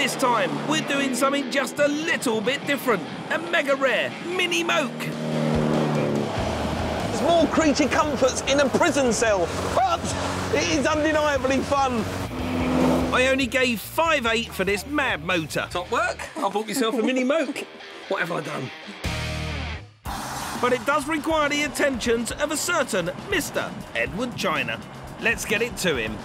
This time, we're doing something just a little bit different. A mega rare mini moke. There's more creature comforts in a prison cell, but it is undeniably fun. I only gave 5.8 for this mad motor. Top work. I bought myself a mini moke. What have I done? But it does require the attentions of a certain Mr. Edward China. Let's get it to him.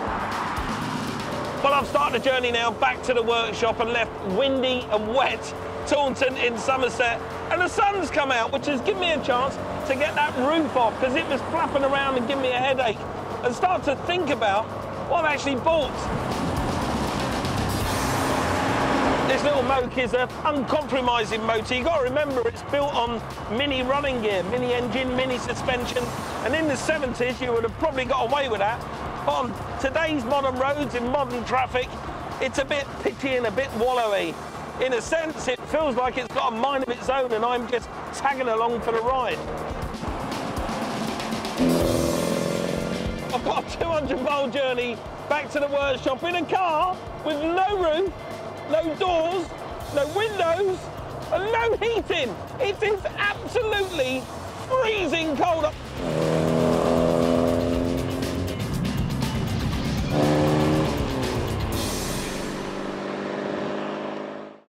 Well, I've started the journey now back to the workshop and left windy and wet Taunton in Somerset. And the sun's come out, which has given me a chance to get that roof off because it was flapping around and giving me a headache and start to think about what I've actually bought. This little moke is an uncompromising motor. You've got to remember it's built on mini running gear, mini engine, mini suspension. And in the 70s, you would have probably got away with that. On today's modern roads, in modern traffic, it's a bit pitty and a bit wallowy. In a sense, it feels like it's got a mind of its own and I'm just tagging along for the ride. I've got a 200 mile journey back to the workshop in a car with no roof, no doors, no windows, and no heating. It is absolutely freezing cold.